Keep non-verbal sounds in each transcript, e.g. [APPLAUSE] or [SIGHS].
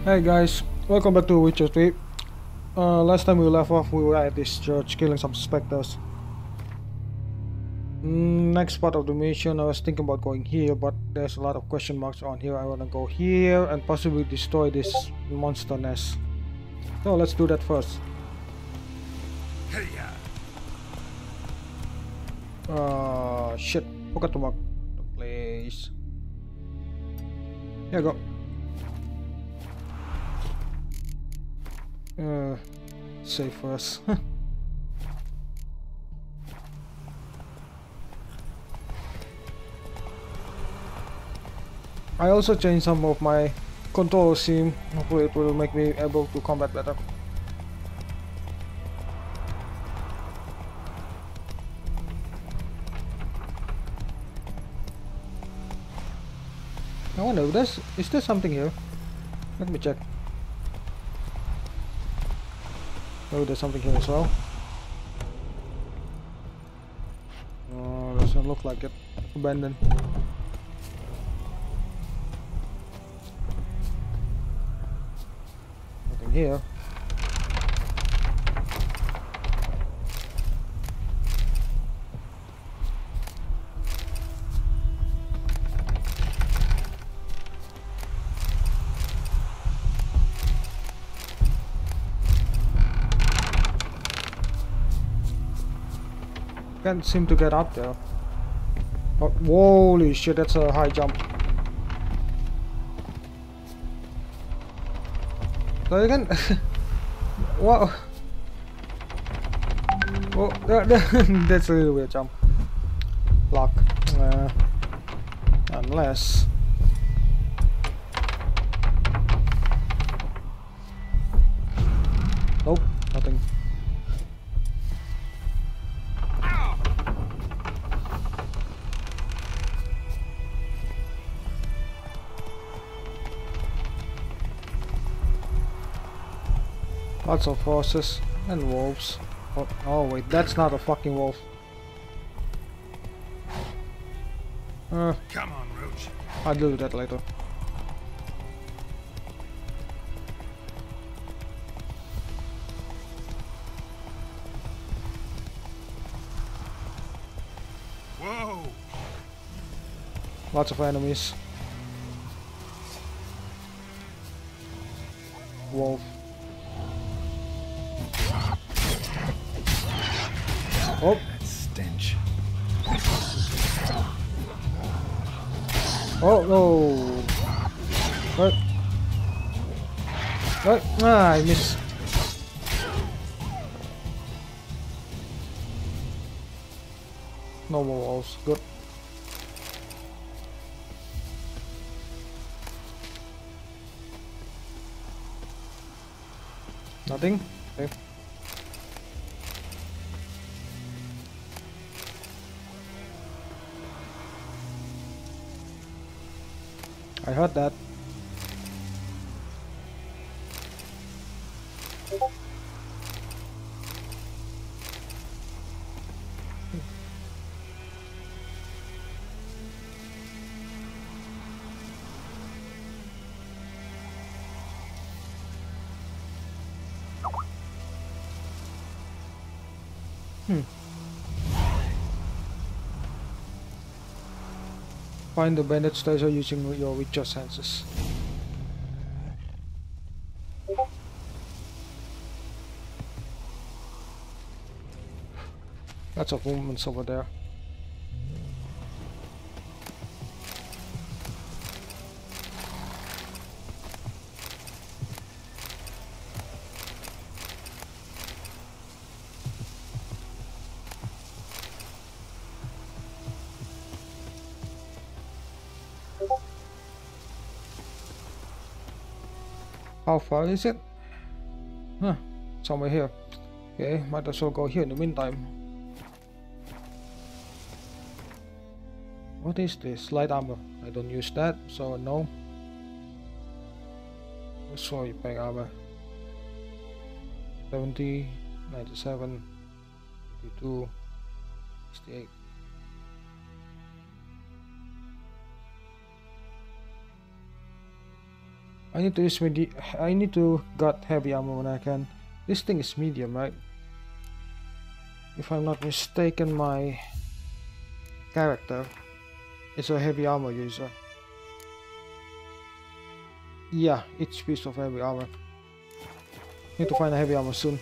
Hey guys, welcome back to Witcher 3. Uh, last time we left off, we were at this church killing some specters. Mm, next part of the mission, I was thinking about going here, but there's a lot of question marks on here. I wanna go here and possibly destroy this monster nest. So let's do that first. Uh, shit, forgot to mark the place. Here go. Uh, for us. [LAUGHS] I also changed some of my control scheme. Hopefully it will make me able to combat better. I wonder, is there something here? Let me check. Oh, there's something here as well. Oh, doesn't look like it. Abandoned. Nothing here. Can't seem to get up there. Oh, holy shit, that's a high jump. So again, [LAUGHS] wow. Oh, that, [LAUGHS] that- that's a really weird jump. Lock. Uh, unless. Lots of horses and wolves. Oh, oh wait, that's not a fucking wolf. Uh, Come on, Roach. I'll do that later. Whoa! Lots of enemies. Oh, That stench. oh no! What? What? Ah, I missed. No more wolves. Good. Nothing? Okay. I heard that. Hmm. Find the bandage treasure using your Witcher senses. Lots of movements over there. Far is it? Huh, somewhere here. Okay, might as well go here in the meantime. What is this? Light armor. I don't use that, so no. Sorry, bag armor. 70, 97, 52, 68. I need to use medi- I need to get heavy ammo when I can. This thing is medium, right? If I'm not mistaken, my character is a heavy armor user. Yeah, each piece of heavy armor. Need to find a heavy armor soon.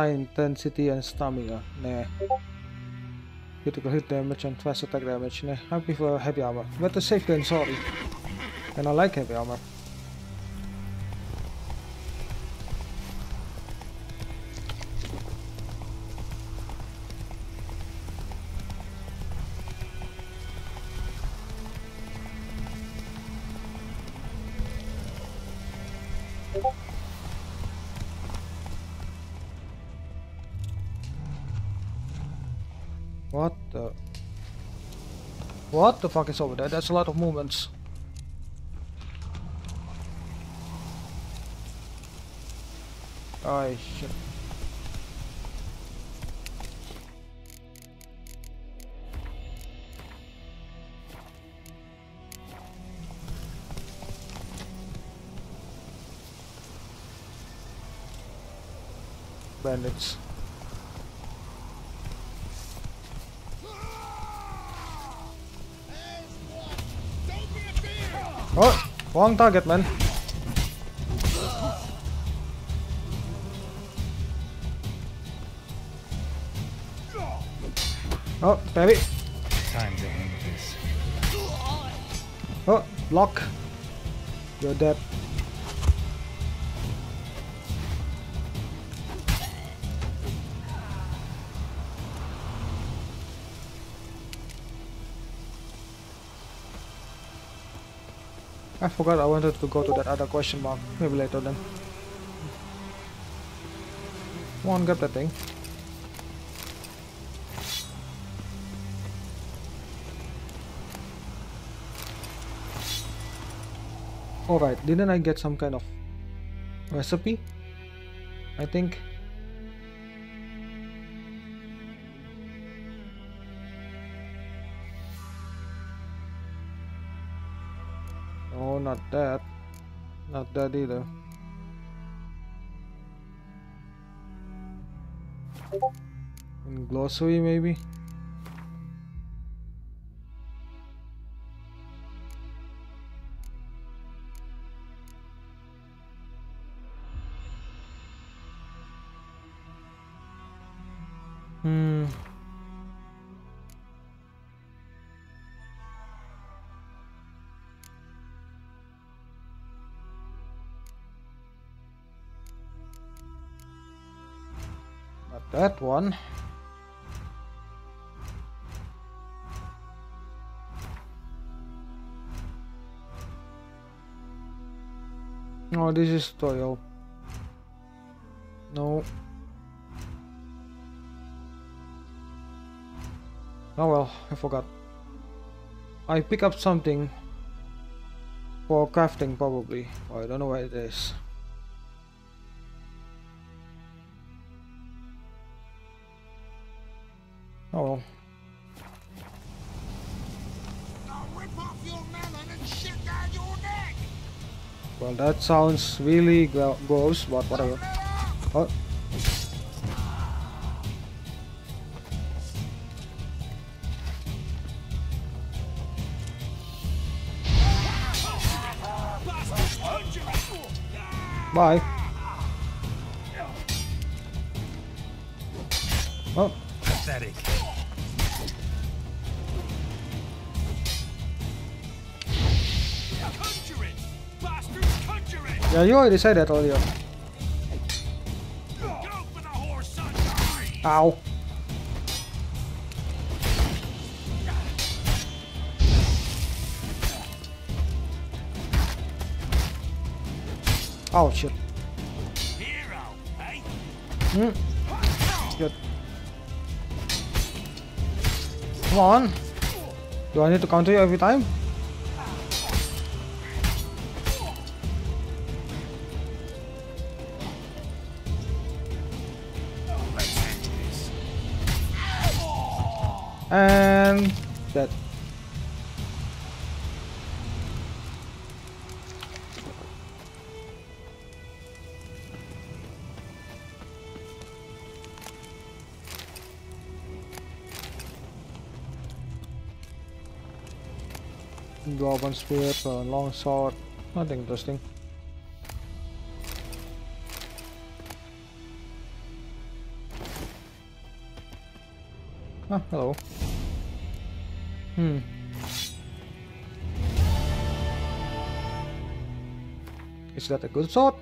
High intensity and stamina. Nah. Critical hit damage and fast attack damage. Nah, I prefer heavy armor. Better safe than sorry. And I like heavy armor. What the fuck is over there? That's a lot of movements. Oh shit. Bandits. Oh, wrong target, man. Oh, baby. Time to end this. Oh, block. You're dead. I forgot I wanted to go to that other question mark. Maybe later then. Come on, get that thing. Alright, didn't I get some kind of recipe? I think. No, not that. Not that either. In glossary maybe? That one. Oh, this is Toyo. No. Oh well, I forgot. I pick up something for crafting probably. Oh, I don't know where it is. Oh, your neck! Well, that sounds really gross, but whatever. Oh, bye. Oh, yeah, you already said that earlier. Ow. Oh shit. Hmm. Good. Come on. Do I need to counter you every time? And that. Dwarven spear, uh, long sword, nothing interesting. Ah, hello. Hmm. Is that a good sword?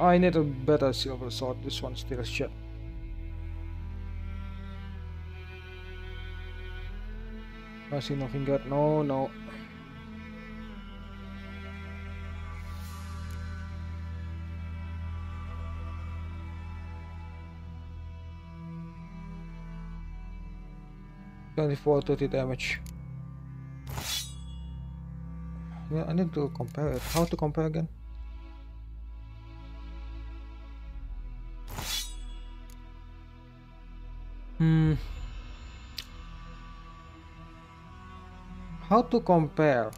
I need a better silver sword. This one's still shit. I see nothing good. No, no. Twenty-four, thirty damage. Yeah, I need to compare it. How to compare again? Hmm. How to compare?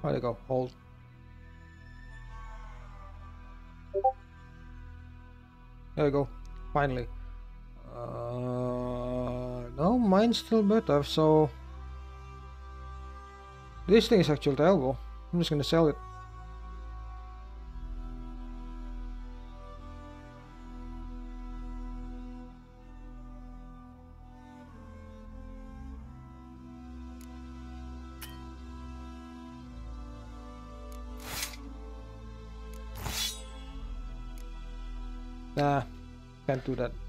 Where you go? Hold. There we go. Finally. No, mine's still better. So this thing is actually terrible. I'm just gonna sell it. Nah, can't do that.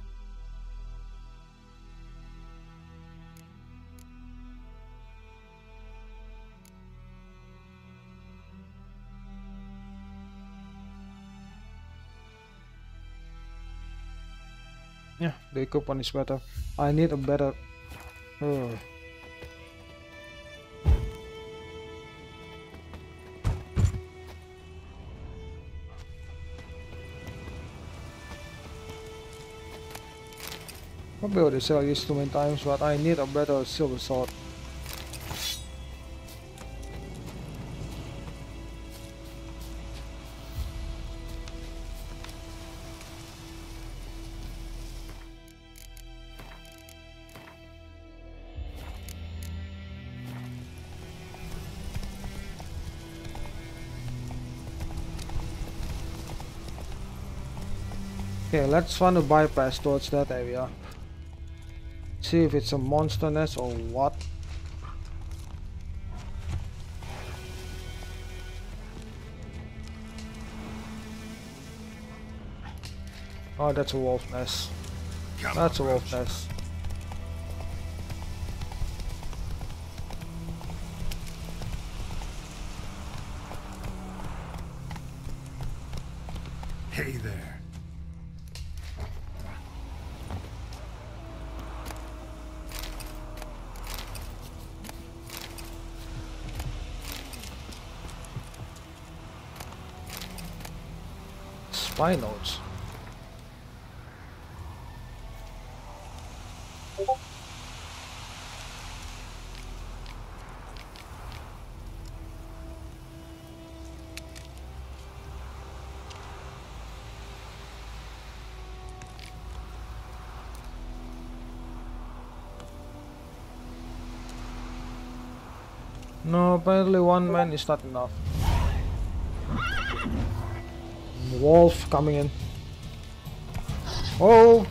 The coupon is better. I need a better. Ugh. Probably already sell this too many times, but I need a better silver sword. Let's find a bypass towards that area. See if it's a monster nest or what. Oh, that's a wolf nest. That's a wolf nest. Spinodes. No, apparently one man is not enough. Wolf coming in. Oh!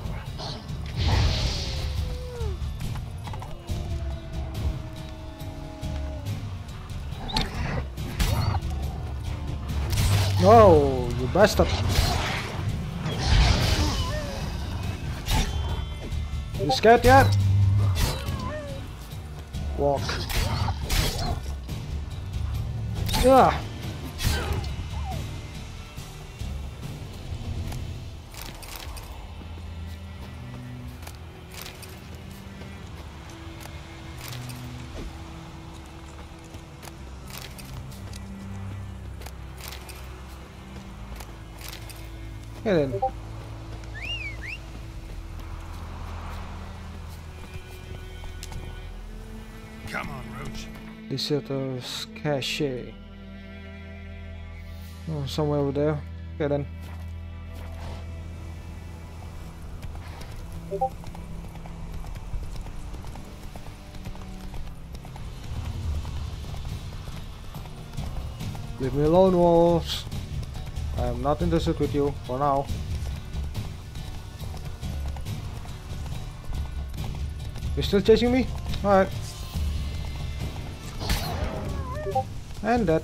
No, you bastard! You scared yet? Walk. Yeah. Get in. Come on, Roach. Deserter's cache. Oh, somewhere over there. Get in. Leave me alone, wolves. I am not interested with you for now. You're still chasing me? Alright. And that.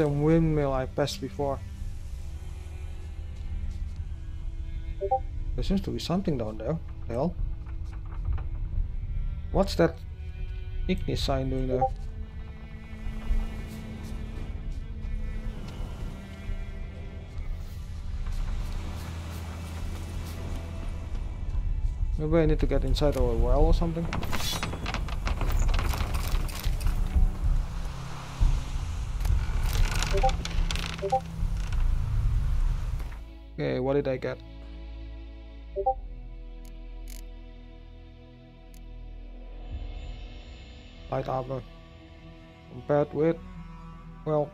Same windmill I passed before. There seems to be something down there. Hell. What's that ignis sign doing there? Maybe I need to get inside of a well or something. Okay, what did I get? Light armor. Compared with... Well,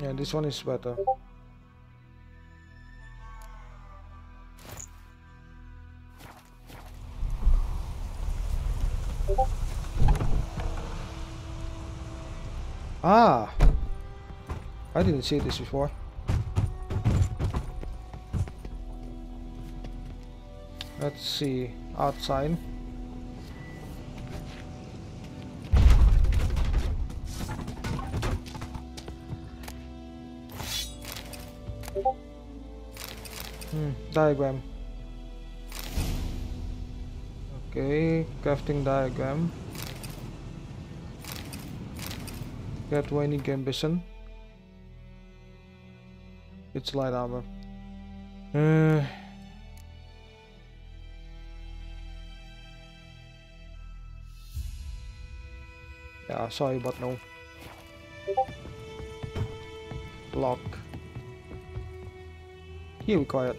yeah, this one is better. Ah! I didn't see this before. Let's see, outside. Hmm, diagram. Okay, crafting diagram. Get Wayne Gambison. It's light armor. Uh, yeah, sorry, but no. Block. Here required.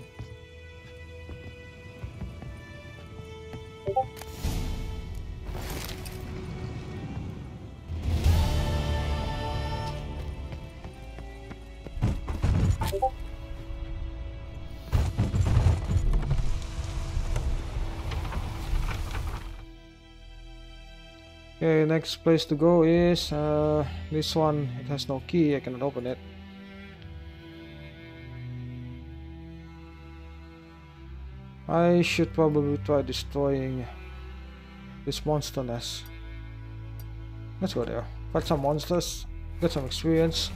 Okay, next place to go is uh, this one. It has no key, I cannot open it. I should probably try destroying this monster nest. Let's go there. Fight some monsters, get some experience.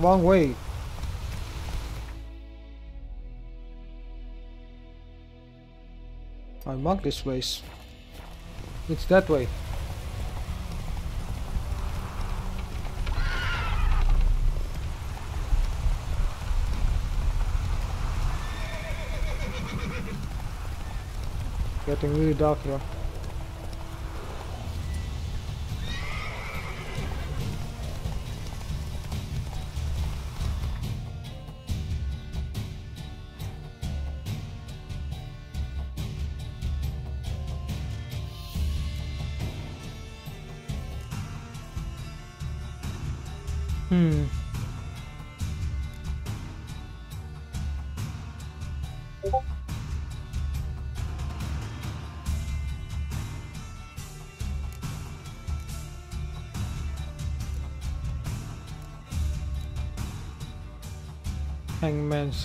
Wrong way. I mark this place. It's that way. Getting really dark here.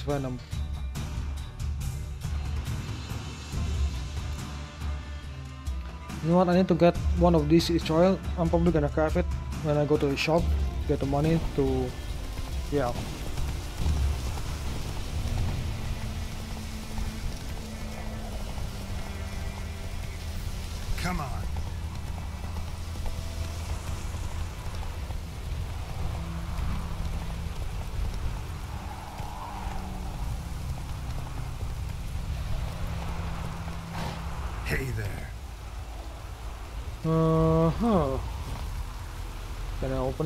Venom. You know what, I need to get one of these each oil. I'm probably gonna craft it when I go to the shop, get the money to, yeah.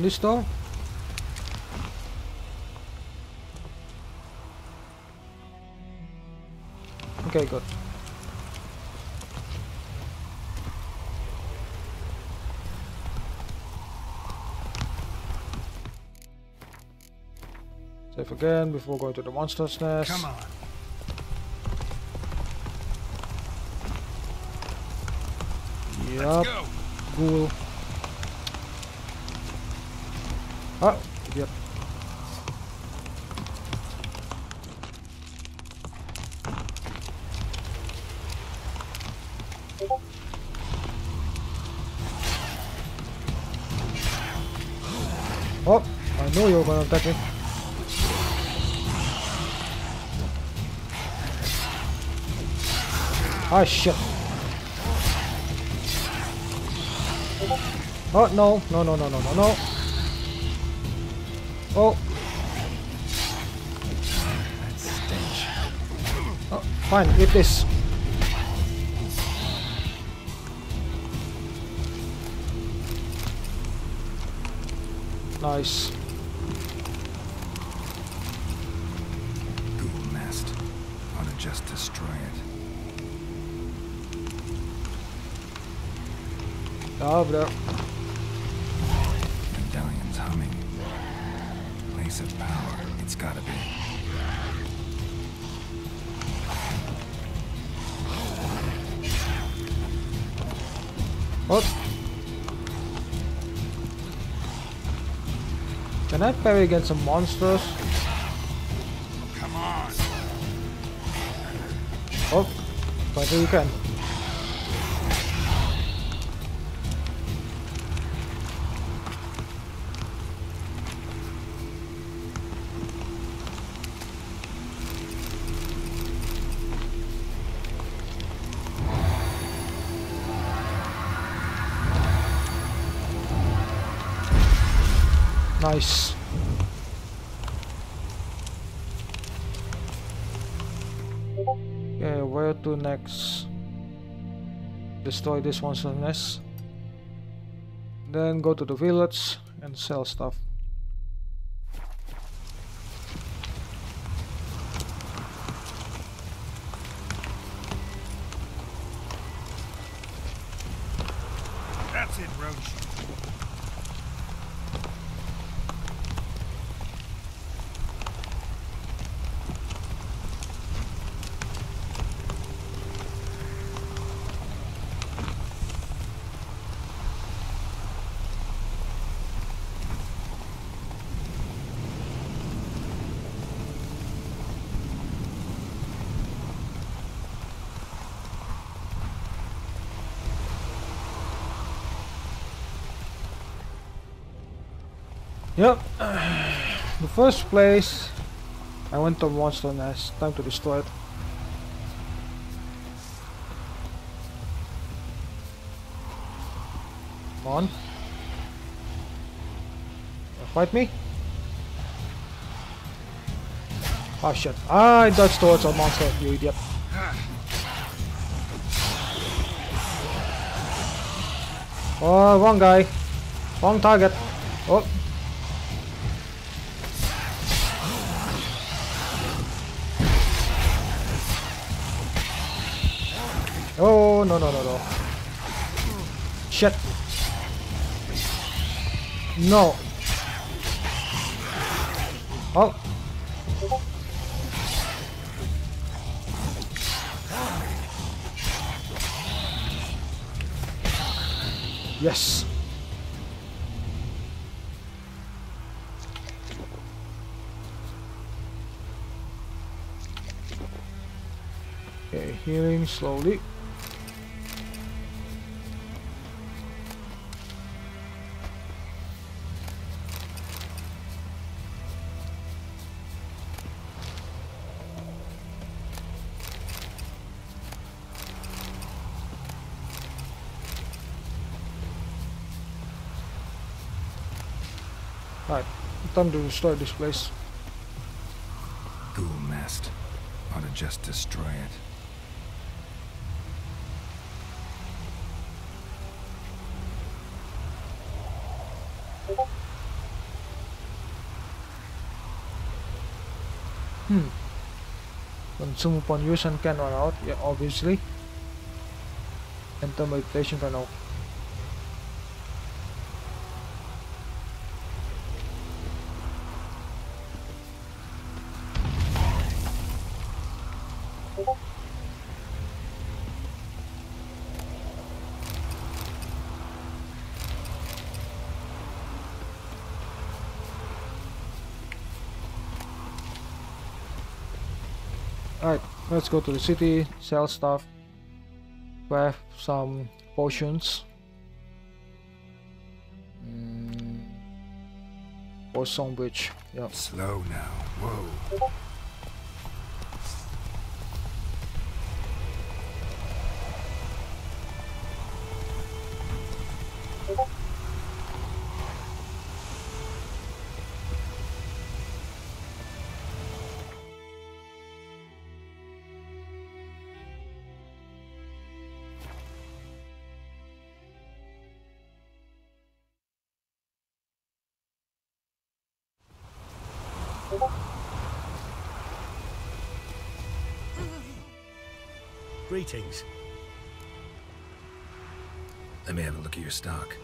Can I this door? Okay, good. Save again before going to the monster's nest. Come on. Yep, Let's go. ghoul. Ah, idiot. Oh, I knew you were gonna attack me. Ah, shit. Oh, no, no, no, no, no, no, no. Oh. Oh, fine, eat this. Nice. Ghoul nest. Ought to just destroy it. Dobra. Medallion's humming. Place of power. It's gotta be. Oh. Can I parry against some monsters? Come on. Oh, apparently you can. Nice. Okay, where to next? Destroy this monster nest. Then go to the village and sell stuff. That's it, Roach. Yep. The first place I went to monster nest. Time to destroy it. Come on. Fight me? Oh shit. I dodged towards a monster, you idiot. Oh, wrong guy. Wrong target. Oh, no, no, no, no. Shit. No. Oh. Yes. Okay, healing slowly. Time to destroy this place. Ghoul nest. Ought to just destroy it. Hmm. Consume upon use and can run out, yeah, obviously. Enter meditation panel. Alright, let's go to the city, sell stuff, craft some potions. Mm. Or some yeah. Slow now. Whoa. Greetings. Let me have a look at your stock.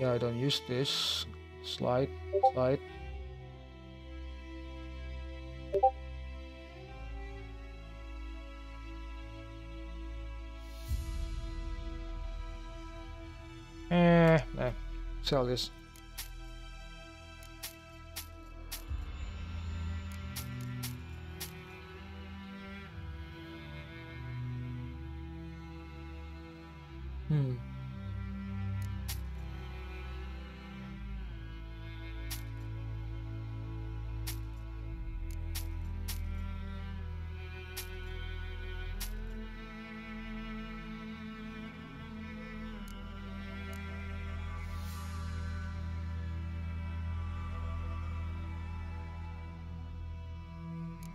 Yeah, I don't use this. Slide, slide. Eh, nah, sell this.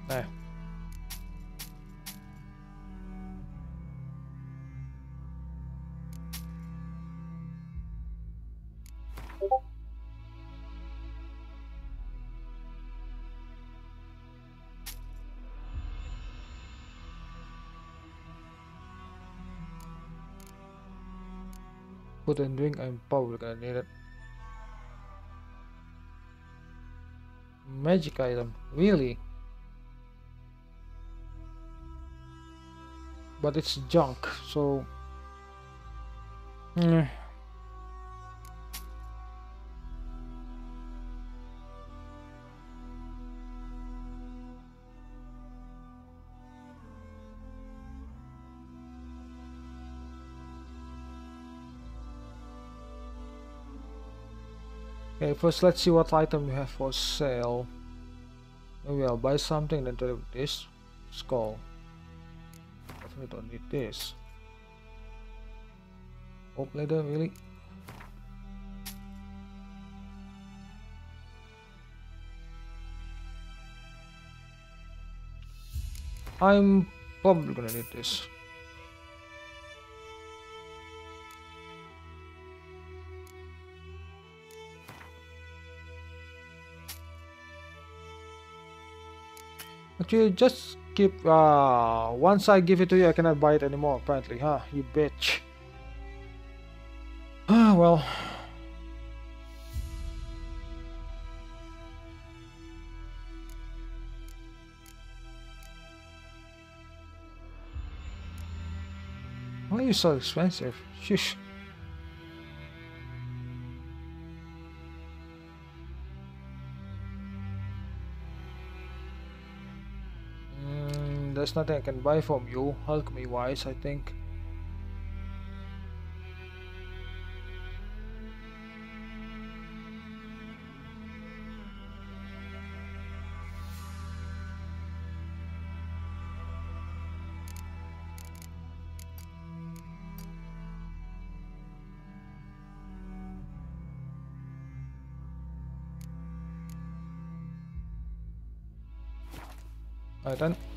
Eh. Nah. Food and drink, I'm probably gonna need it. Magic item, really? But it's junk, so. eh. Okay, first let's see what item we have for sale. Maybe I'll buy something then deliver this skull. Definitely don't need this. Hope leather, really? I'm probably gonna need this. Actually, just keep. Uh, once I give it to you, I cannot buy it anymore. Apparently, huh? You bitch. [SIGHS] Ah, well. Why are you so expensive? Shush. there's nothing I can buy from you, alchemy wise, I think. Right then.